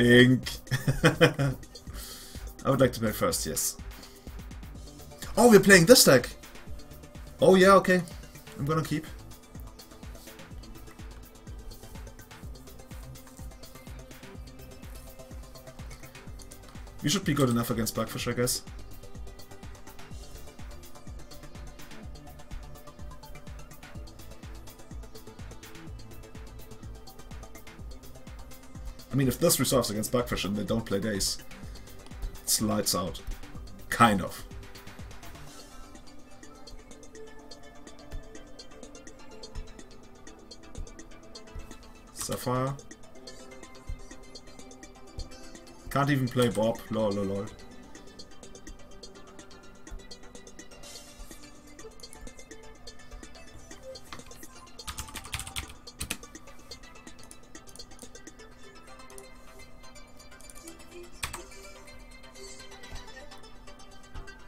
Ink. I would like to play first, yes. Oh, we're playing this deck! Oh yeah, okay. I'm gonna keep. We should be good enough against Blackfish, I guess. Mean, if this resolves against Blackfish and they don't play Daze, it's lights out. Kind of. Sapphire. Can't even play Bob. Lol, lol, lol.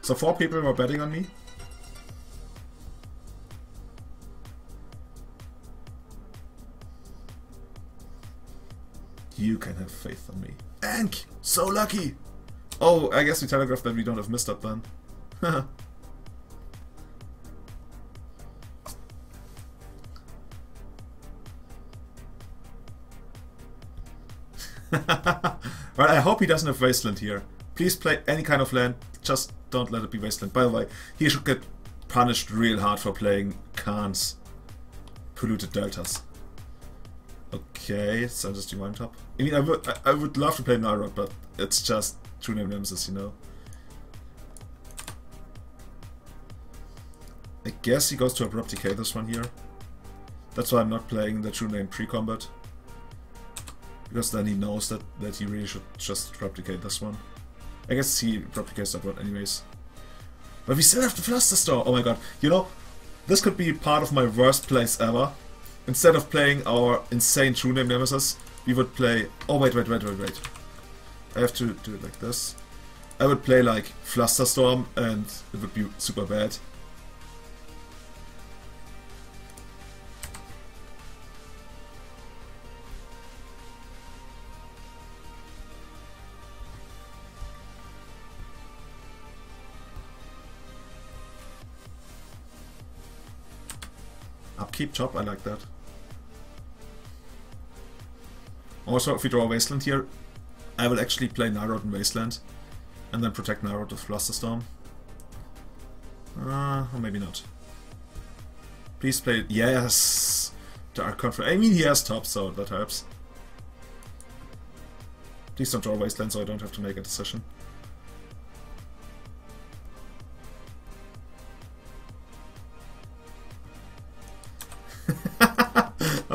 So four people were betting on me. You can have faith in me. Ank! So lucky! Oh, I guess we telegraphed that we don't have Misstep then. well, I hope he doesn't have Wasteland here. Please play any kind of land, just don't let it be Wasteland. By the way, he should get punished real hard for playing Khan's polluted deltas. Okay, so just one Top. I mean, I would, I, I would love to play Null Rod, but it's just True Name Nemesis, you know. I guess he goes to Abrupt Decay this one here. That's why I'm not playing the True Name pre-combat. Because then he knows that, that he really should just replicate this one. I guess he replicates that one anyways. But we still have the Flusterstorm! Oh my god, you know, this could be part of my worst place ever. Instead of playing our insane True Name Nemesis, we would play... Oh wait, wait, wait, wait, wait. I have to do it like this. I would play like Flusterstorm and it would be super bad. Upkeep chop, I like that. Also, if we draw Wasteland here, I will actually play Null Rod in Wasteland, and then protect Null Rod with Flusterstorm. Uh, or maybe not. Please play... Yes! Dark Confidant. I mean, he has top, so that helps. Please don't draw Wasteland so I don't have to make a decision.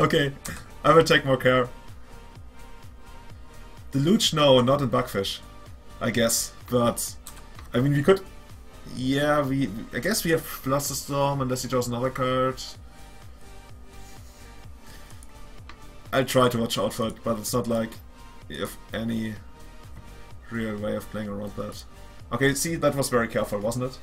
Okay, I will take more care. The Luch, no, not in Bugfish, I guess. But, I mean, we could... Yeah, we... I guess we have Flusterstorm unless he draws another card. I'll try to watch out for it, but it's not like have any real way of playing around that. Okay, see, that was very careful, wasn't it?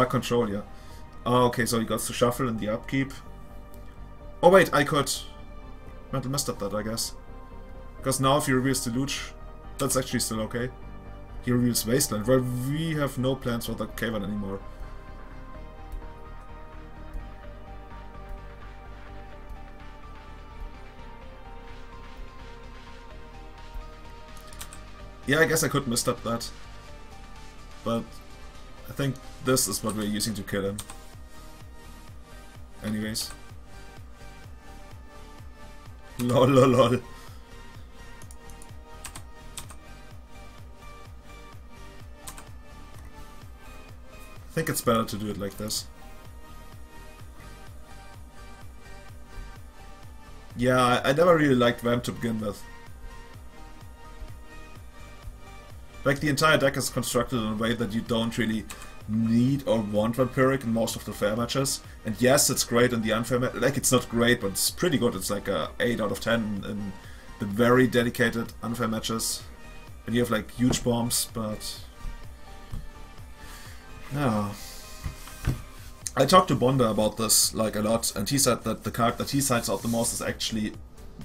Back control, yeah. Oh, okay, so he got to shuffle in the upkeep. Oh wait, I could Mental Misstep that, I guess. Because now if he reveals the Luch, that's actually still okay. He reveals Wasteland, well we have no plans for the Cave-In anymore. Yeah, I guess I could Misstep that. But I think this is what we're using to kill him. Anyways. Lol lol lol. I think it's better to do it like this. Yeah, I, I never really liked Vamp to begin with. Like, the entire deck is constructed in a way that you don't really need or want Vampiric in most of the fair matches. And yes, it's great in the unfair match. Like, it's not great, but it's pretty good. It's like a 8 out of 10 in the very dedicated unfair matches. And you have like huge bombs, but yeah. I talked to Bonda about this like a lot, and he said that the card that he cites out the most is actually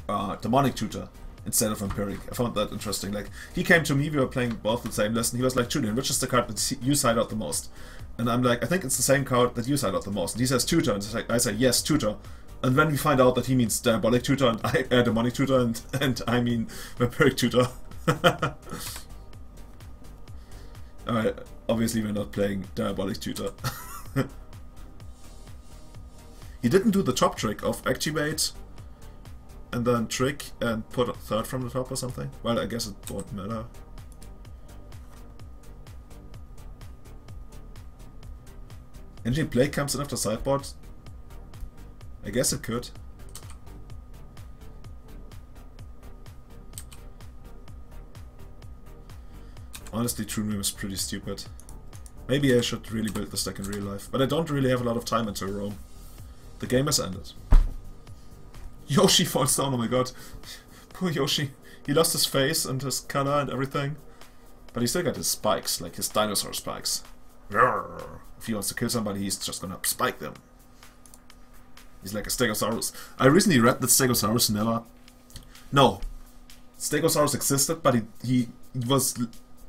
uh, Demonic Tutor instead of Vampiric. I found that interesting. Like he came to me, we were playing both the same lesson. He was like, Julian, which is the card that you side out the most? And I'm like, I think it's the same card that you side out the most. And he says Tutor, and I say yes, Tutor. And then we find out that he means Diabolic Tutor and I, uh, Demonic Tutor, and and I mean Vampiric Tutor. Alright, obviously we're not playing Diabolic Tutor. he didn't do the top trick of activate and then trick and put a third from the top or something. Well, I guess it won't matter. Engine play comes in after sideboard? I guess it could. Honestly, True Room is pretty stupid. Maybe I should really build this deck in real life, but I don't really have a lot of time until Rome. The game has ended. Yoshi falls down, oh my god. Poor Yoshi. He lost his face and his color and everything. But he still got his spikes, like his dinosaur spikes. If he wants to kill somebody, he's just gonna spike them. He's like a Stegosaurus. I recently read that Stegosaurus never... No. Stegosaurus existed, but he, he was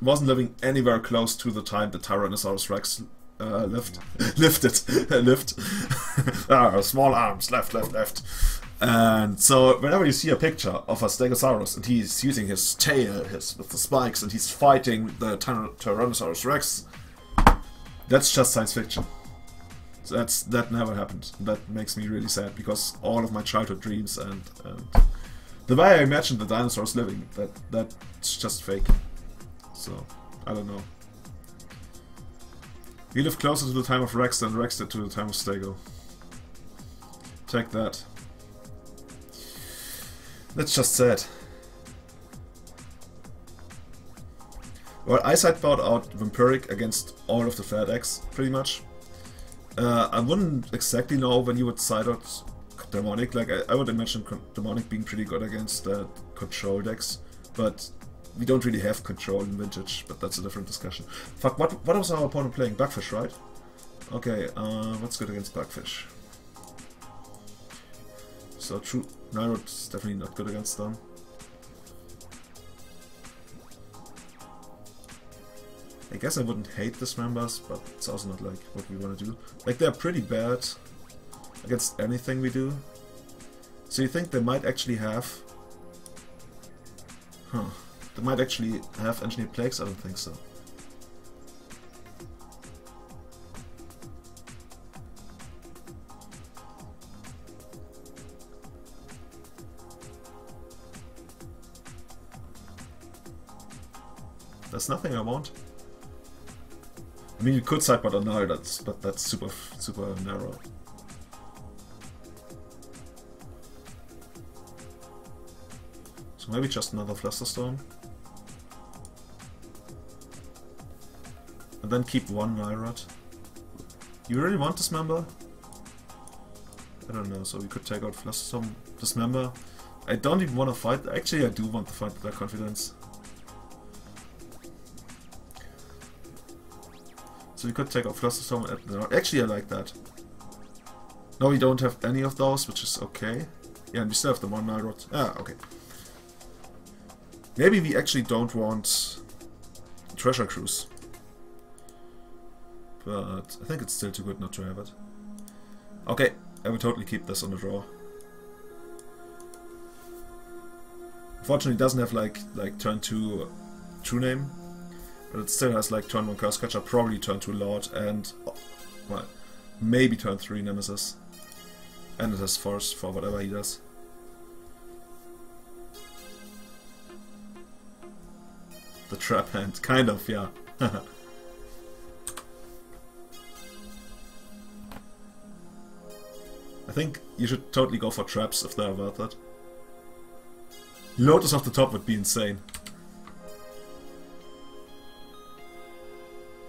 wasn't living anywhere close to the time the Tyrannosaurus Rex uh, lived. lifted. lived. ah, small arms, left, left, left. And so whenever you see a picture of a Stegosaurus and he's using his tail his, with the spikes and he's fighting the Tyrannosaurus Rex, that's just science fiction. That's that never happened. That makes me really sad because all of my childhood dreams and, and the way I imagined the dinosaurs living, that that's just fake. So, I don't know. We live closer to the time of Rex than Rex did to the time of Stego. Take that. That's just sad. Well, I sideboard out Vampiric against all of the fair decks, pretty much. Uh, I wouldn't exactly know when you would side out Demonic, like I, I would imagine Demonic being pretty good against uh, control decks, but we don't really have control in Vintage, but that's a different discussion. Fuck, what, what was our opponent playing? Bugfish, right? Okay, uh, what's good against Bugfish? So true, Null Rod's definitely not good against them. I guess I wouldn't hate this dismembers, but it's also not like what we want to do. Like they're pretty bad against anything we do. So you think they might actually have... Huh. They might actually have engineered plagues? I don't think so. There's nothing I want. I mean, you could sideboard Annul, that's, but that's super, super narrow. So maybe just another Flusterstorm. And then keep one Null Rod. You really want Dismember? I don't know, so we could take out Flusterstorm, Dismember. I don't even want to fight. Actually, I do want to fight that confidence. We could take out Flusterstorm. At, actually, I like that. No, we don't have any of those, which is okay. Yeah, and we still have the one Null Rod. Ah, okay. Maybe we actually don't want Treasure Cruise. But I think it's still too good not to have it. Okay, I will totally keep this on the draw. Unfortunately, it doesn't have like like turn 2 true name, but it still has like turn 1 Curse Catcher, probably turn 2 Lord, and oh, well, maybe turn 3 Nemesis. And it has Force for whatever he does. The trap hand, kind of, yeah. I think you should totally go for traps if they're worth it. Lotus off the top would be insane.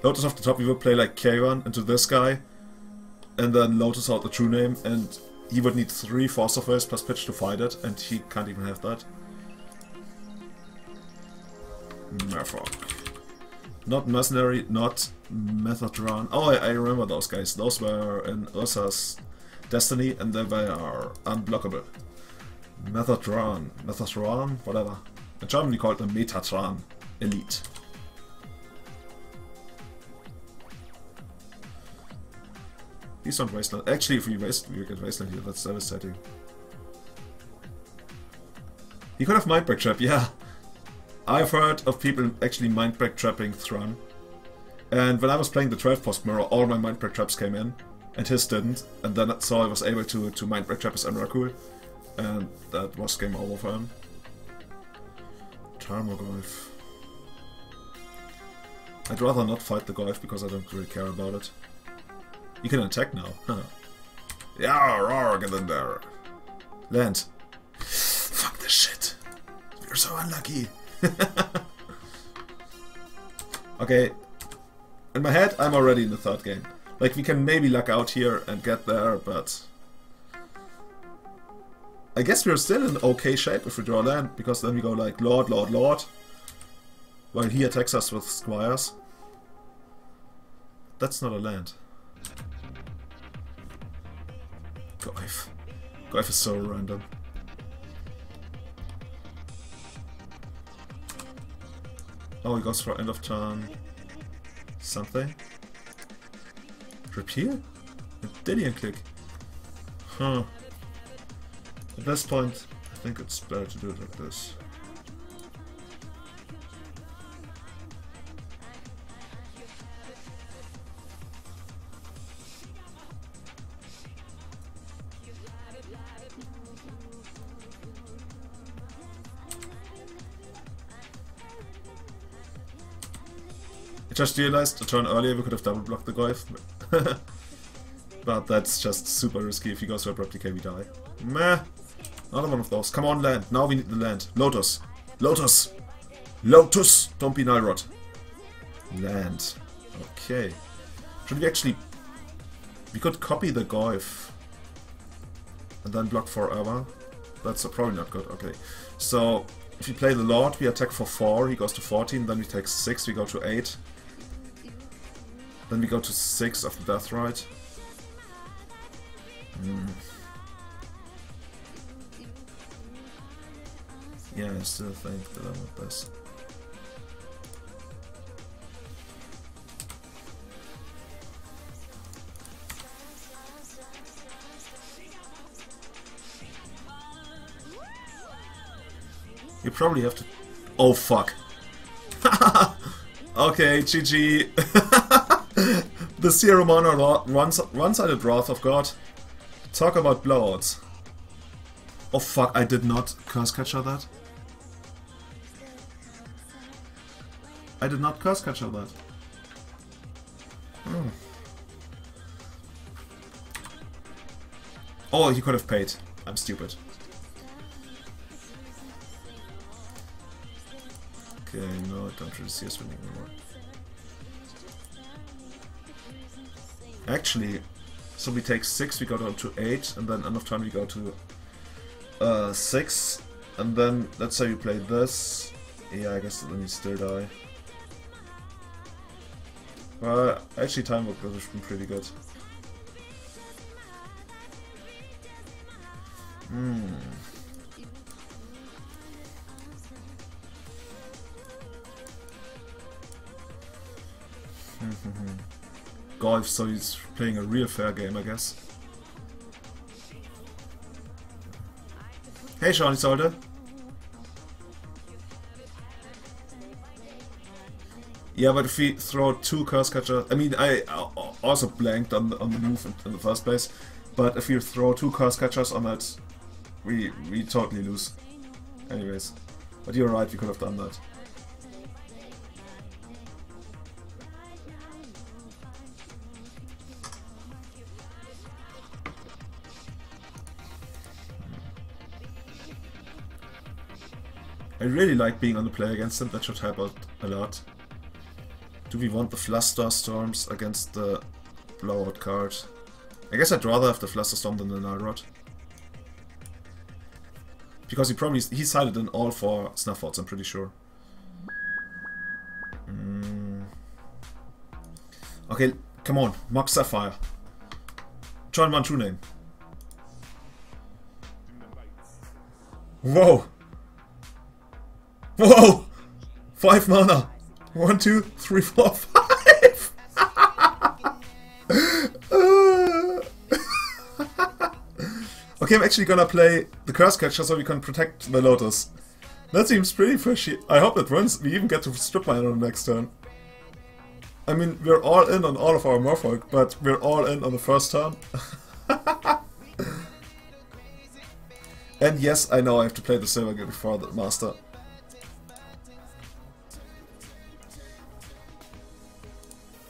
Lotus off the top, we would play like K1 into this guy, and then Lotus out the true name, and he would need 3 Force of plus pitch to fight it, and he can't even have that. Merfolk. Not Mercenary, not Methodron. Oh, I, I remember those guys. Those were in Urza's Destiny and they were unblockable. Methodron. Methodron? Whatever. In German we called them Metatron Elite. He's on Wasteland. Actually, if we waste, we get Wasteland here. That's devastating. Eh? He could have Mindbreak Trap, yeah. I've heard of people actually Mindbreak Trapping Thrawn. And when I was playing the 12 post mirror, all my Mindbreak Traps came in, and his didn't. And then so I was able to, to Mindbreak Trap his Emrakul. And that was game over for him. Tarmogoyf. I'd rather not fight the Goyf because I don't really care about it. You can attack now. Huh. Yeah, roar, get in there. Land. Fuck this shit. You're so unlucky. okay. In my head, I'm already in the third game. Like, we can maybe luck out here and get there, but... I guess we're still in okay shape if we draw land, because then we go like Lord, Lord, Lord. While he attacks us with squires. That's not a land. Goyf. Goyf is so random. Oh, he goes for end of turn. Something? Repeal? Dillion click. Huh. At this point, I think it's better to do it like this. Just realized a turn earlier we could have double blocked the Goyf. but that's just super risky. If he goes for abrupt decay, we die. Meh. Another one of those. Come on, land. Now we need the land. Lotus. Lotus. Lotus. Don't be Null Rod. Land. Okay. Should we actually... We could copy the Goyf. And then block forever. That's probably not good. Okay. So, if we play the Lord, we attack for 4, he goes to 14, then we take 6, we go to 8. Then we go to 6 of the Death Rite. Mm. Yeah, I still think that I want this. You probably have to... Oh, fuck. okay, GG. the Zero Mana one-sided Wrath of God. Talk about blowouts. Oh fuck, I did not curse catcher that. I did not curse catcher that. Hmm. Oh, he could have paid. I'm stupid. Okay, no, I don't really see us winning anymore. Actually, so we take 6, we go down to 8, and then end of turn we go to uh, 6. And then, let's say you play this. Yeah, I guess then you still die. Well, actually Time Walk has been pretty good. Hmm. Hmm, hmm. So he's playing a real fair game, I guess. Hey, Shawnee Solder. Yeah, but if we throw two Curse Catchers... I mean, I also blanked on the, on the move in, in the first place. But if you throw two Curse Catchers on that, we, we totally lose. Anyways. But you're right, we could have done that. I really like being on the play against them, that should help out a lot. Do we want the Fluster Storms against the Blowout card? I guess I'd rather have the Fluster Storm than the Null Rod. Because he probably he sided in all four Snuff Outs. I'm pretty sure. Mm. Okay, come on, Mox Sapphire. Try and one true name. Whoa! Whoa! Five mana! One, two, three, four, five! okay, I'm actually gonna play the Curse Catcher so we can protect the Lotus. That seems pretty fishy. I hope that runs. We even get to strip mine on the next turn. I mean, we're all in on all of our Merfolk, but we're all in on the first turn. and yes, I know I have to play the Silvergill before the Master.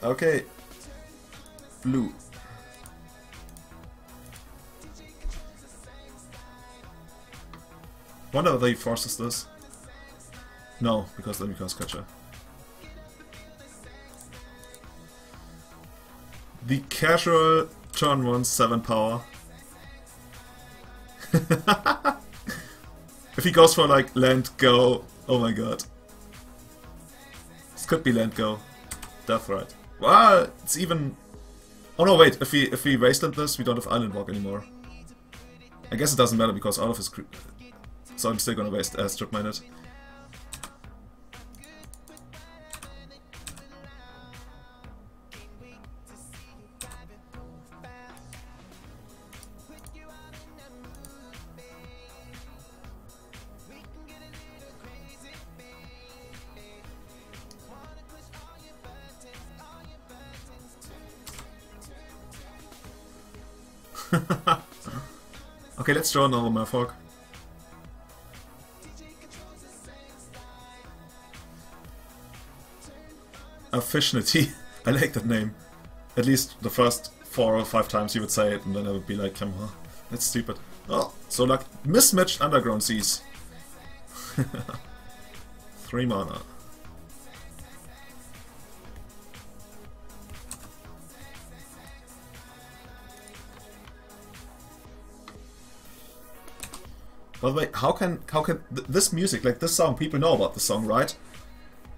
Okay. Blue. Wonder if they forces this. No, because then becomes catcher. The casual turn 1 7 power. if he goes for like land go, oh my god. This could be land go. Deathrite. Well, it's even... Oh no, wait, if we if we wasteland this, we don't have Island Walk anymore. I guess it doesn't matter because all of his... So I'm still gonna waste uh, strip mine it. okay, let's draw another Merfolk. Affinity. I like that name. At least the first four or five times you would say it, and then I would be like, come on, that's stupid. Oh, so like, mismatched Underground Seas. Three mana. By the way, how can how can th this music, like this song, people know about the song, right?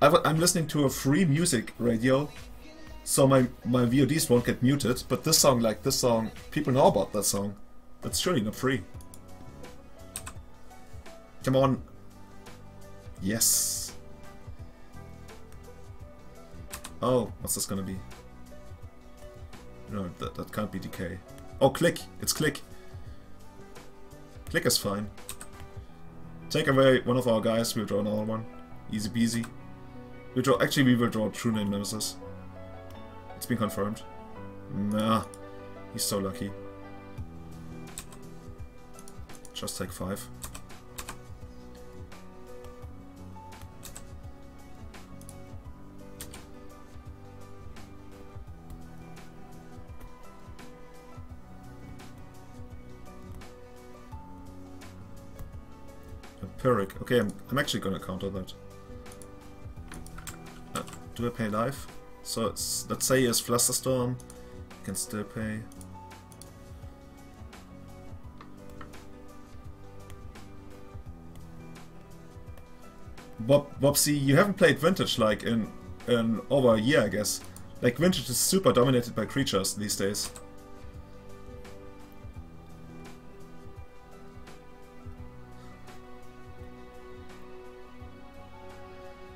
I'm listening to a free music radio, so my my VODs won't get muted. But this song, like this song, people know about that song. That's surely not free. Come on. Yes. Oh, what's this gonna be? No, that, that can't be decay. Oh, click! It's click! Click is fine. Take away one of our guys, we'll draw another one. Easy peasy. We'll draw actually we will draw true name nemesis. It's been confirmed. Nah. He's so lucky. Just take five. Pyrrhic. Okay, I'm, I'm actually gonna counter that. Uh, do I pay life? So it's, let's say he has Flusterstorm. You can still pay. Bob, Bobsy, you haven't played Vintage like in, in over a year, I guess. Like Vintage is super dominated by creatures these days.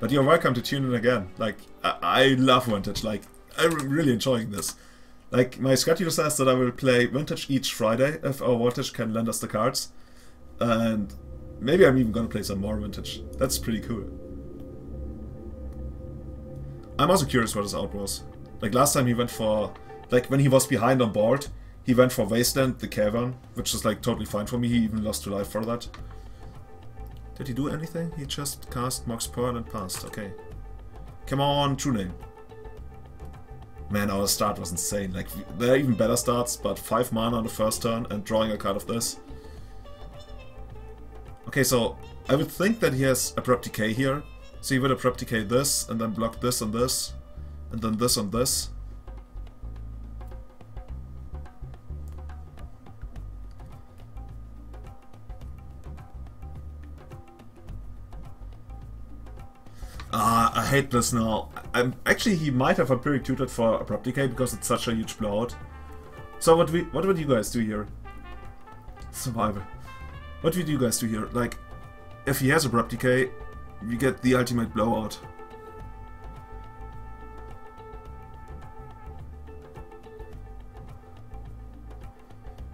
But you're welcome to tune in again. Like, I, I love Vintage. Like, I'm really enjoying this. Like, my schedule says that I will play Vintage each Friday if our Voltage can lend us the cards. And maybe I'm even gonna play some more Vintage. That's pretty cool. I'm also curious what his out was. Like, last time he went for... Like, when he was behind on board, he went for Wasteland, the Cavern, which is, like, totally fine for me. He even lost two life for that. Did he do anything? He just cast Mox Pearl and passed. Okay. Come on, true name. Man, our start was insane. Like, there are even better starts, but 5 mana on the first turn and drawing a card of this. Okay, so I would think that he has Abrupt Decay here. So he would Abrupt Decay this, and then block this on this, and then this on this. Hate this now. I'm actually he might have Vampiric tutored for Abrupt Decay because it's such a huge blowout. So what we what would you guys do here? Survival. What would you guys do here? Like, if he has Abrupt Decay, we get the ultimate blowout.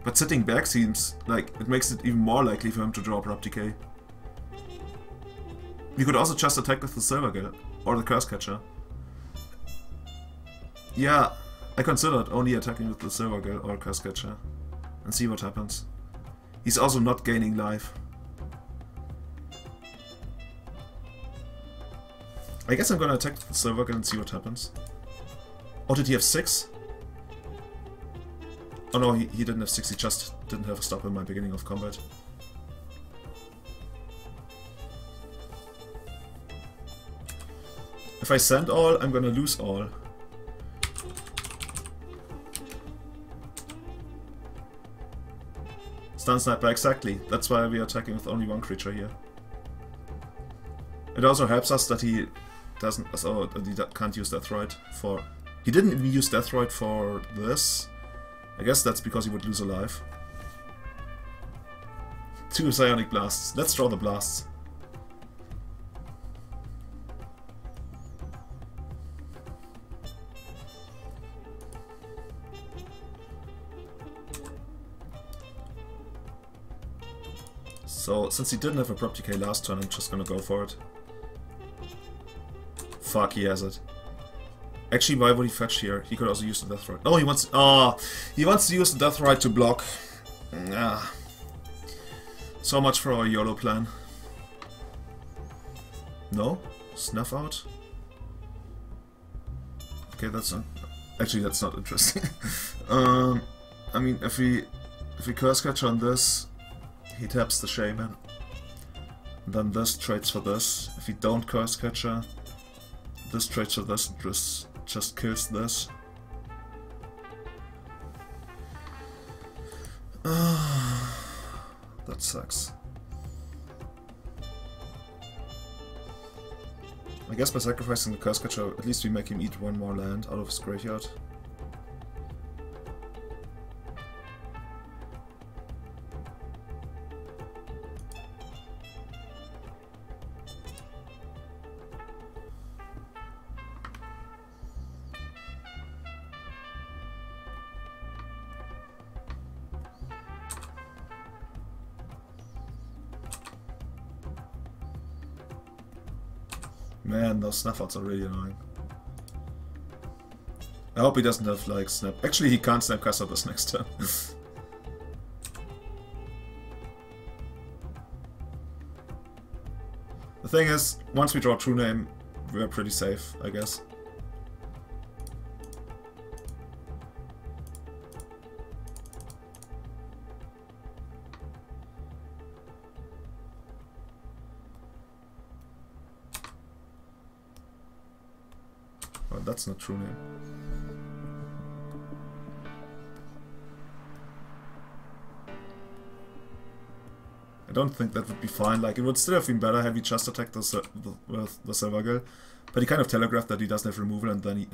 But sitting back seems like it makes it even more likely for him to draw Abrupt Decay. We could also just attack with the Silvergill or the Curse Catcher. Yeah, I considered only attacking with the Silvergill or Curse Catcher and see what happens. He's also not gaining life. I guess I'm gonna attack the Silvergill and see what happens. Oh, did he have 6? Oh no, he, he didn't have 6, he just didn't have a stop in my beginning of combat. If I send all, I'm gonna lose all. Stun Sniper, exactly. That's why we are attacking with only one creature here. It also helps us that he doesn't, so he can't use Deathrite for... He didn't even use Deathrite for this. I guess that's because he would lose a life. Two Psionic Blasts. Let's draw the blasts. So, since he didn't have Abrupt Decay last turn, I'm just gonna go for it. Fuck, he has it. Actually, why would he fetch here? He could also use the Deathrite. Oh, he wants... Ah, oh, he wants to use the Deathrite to block. Ah. So much for our YOLO plan. No? Snuff out? Okay, that's not... Actually, that's not interesting. um, I mean, if we... If we Curse Catch on this, he taps the Shaman. Then this trades for this. If we don't Curse Catcher, this trades for this and just just kills this. that sucks. I guess by sacrificing the Curse Catcher, at least we make him eat one more land out of his graveyard. Man, those Snuff Outs are really annoying. I hope he doesn't have, like, snap... Actually, he can't snap cast this next turn. the thing is, once we draw True Name, we're pretty safe, I guess. True name. I don't think that would be fine. Like, it would still have been better had he just attacked the, the, the Silver But he kind of telegraphed that he doesn't have removal and then he...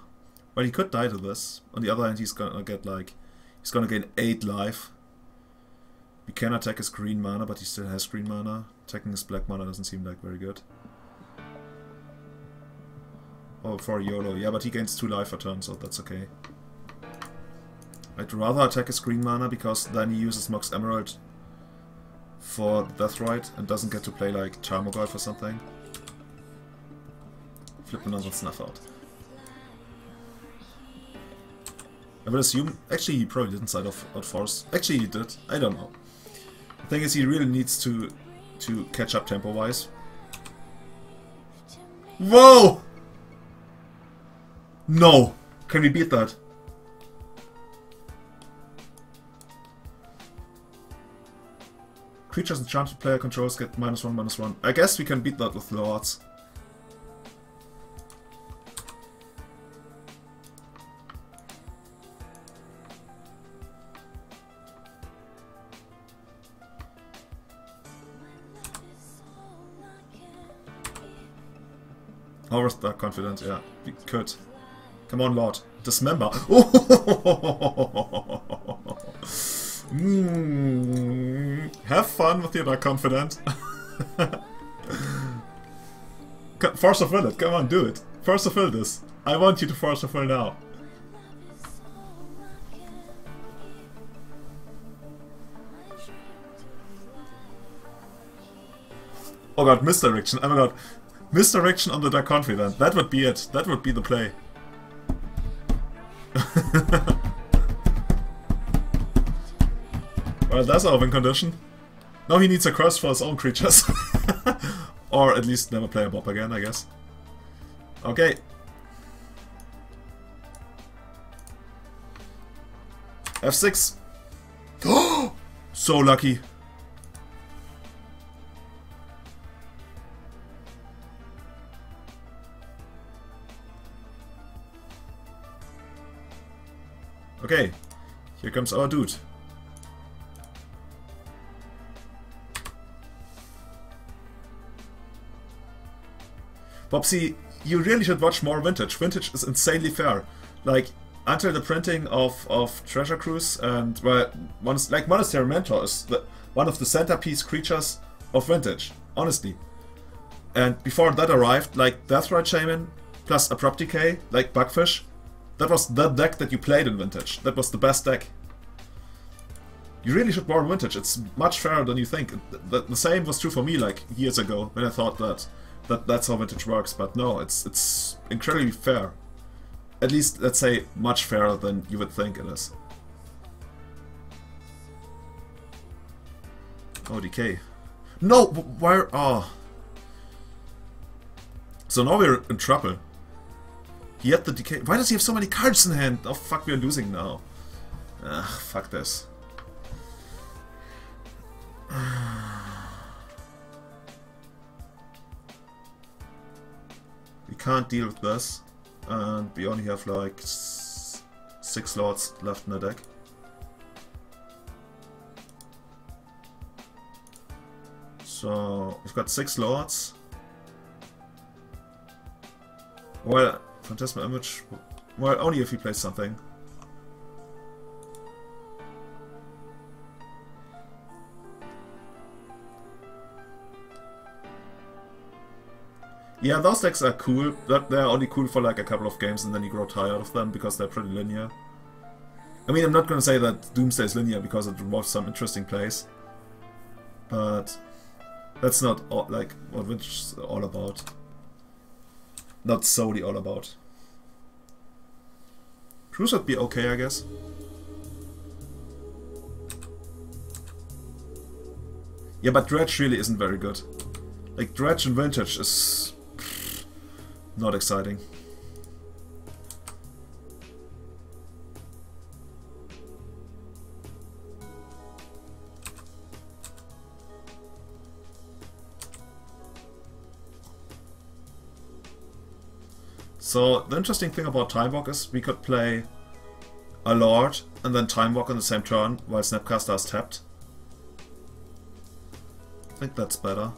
well, he could die to this. On the other hand, he's gonna get, like... He's gonna gain 8 life. We can attack his green mana, but he still has green mana. Attacking his black mana doesn't seem like very good. Oh, for YOLO. Yeah, but he gains 2 life a turn, so that's okay. I'd rather attack his green mana, because then he uses Mox Emerald for Deathrite and doesn't get to play like Tarmogoyf or something. Flip another Snuff out. I would assume... Actually, he probably didn't side off Outforce. Actually, he did. I don't know. The thing is, he really needs to to catch up tempo-wise. Whoa! No! Can we beat that? Creatures and enchanted player controls get minus one, minus one. I guess we can beat that with Lords. Horus Dark Confidant, yeah. We could. Come on, Lord. Dismember. mm, have fun with your Dark Confidant. force of will it. Come on, do it. Force of will this. I want you to force of will now. Oh god, misdirection. Oh my god. Misdirection on the Dark Confidant. That would be it. That would be the play. well, that's our win condition. Now he needs a curse for his own creatures. or at least never play a Bob again, I guess. Okay. F6. so lucky. Okay, here comes our dude. Bobsy, you really should watch more Vintage. Vintage is insanely fair. Like, until the printing of, of Treasure Cruise and, well, like Monastery Mentor is the, one of the centerpiece creatures of Vintage, honestly. And before that arrived, like Deathrite Shaman plus Abrupt Decay, like Bugfish, that was the deck that you played in Vintage. That was the best deck. You really should borrow Vintage. It's much fairer than you think. The, the, same was true for me like years ago when I thought that, that that's how Vintage works. But no, it's it's incredibly fair. At least, let's say, much fairer than you would think it is. Oh, decay. No, where? Oh. So now we're in trouble. He had the decay. Why does he have so many cards in hand? Oh fuck, we're losing now. Ugh, fuck this. we can't deal with this. And we only have like six lords left in the deck. So we've got six lords. Well, Phantasmal Image... Well, only if he plays something. Yeah, those decks are cool. but They're only cool for like a couple of games and then you grow tired of them because they're pretty linear. I mean, I'm not gonna say that Doomsday is linear because it involves some interesting plays. But that's not all, like what is all about not solely all about. Cruise would be okay, I guess. Yeah, but Dredge really isn't very good. Like, Dredge and Vintage is... not exciting. So the interesting thing about Time Walk is we could play a Lord and then Time Walk on the same turn while Snapcaster is tapped. I think that's better.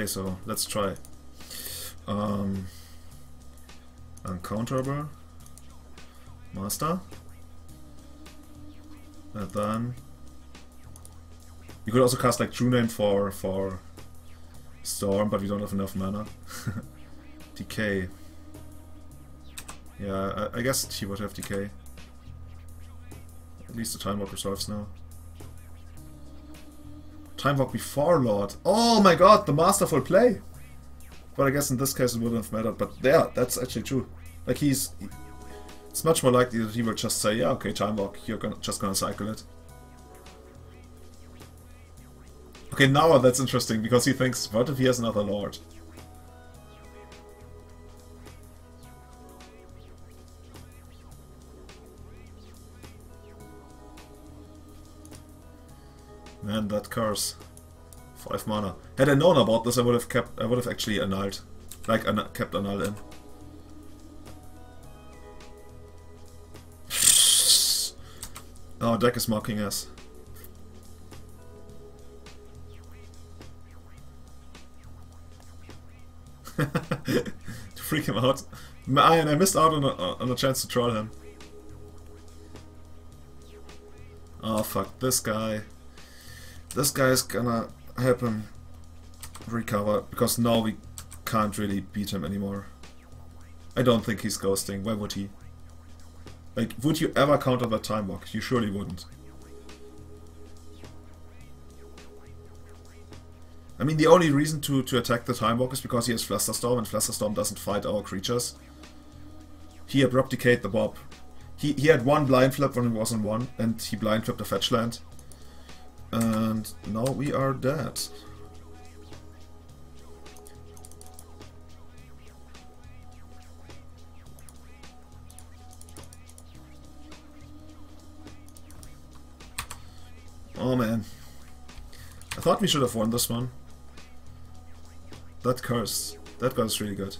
Okay, so let's try. Um, uncounterable. Master. And then you could also cast like True Name for for Storm, but we don't have enough mana. Decay. Yeah, I, I guess she would have Decay. At least the Time Walker survives now. Time Walk before Lord. Oh my god, the masterful play! But I guess in this case it wouldn't have mattered. But yeah, that's actually true. Like he's... It's much more likely that he will just say, yeah, okay, Time Walk, you're gonna, just gonna cycle it. Okay, now that's interesting, because he thinks, what if he has another Lord? Man, that curse. Five mana. Had I known about this, I would have kept. I would have actually annulled, like an kept annul in. oh, deck is mocking us. to freak him out. Man, I missed out on a, on a chance to troll him. Oh fuck, this guy. This guy is gonna help him recover, because now we can't really beat him anymore. I don't think he's ghosting, why would he? Like, would you ever counter that time walk? You surely wouldn't. I mean, the only reason to, to attack the Time Walk is because he has Flusterstorm, and Flusterstorm doesn't fight our creatures. He Abrupt Decayed the Bob. He, he had one blind flip when he was on one, and he blind flipped a fetch land. And now we are dead. Oh man. I thought we should have won this one. That curse. That guy's really good.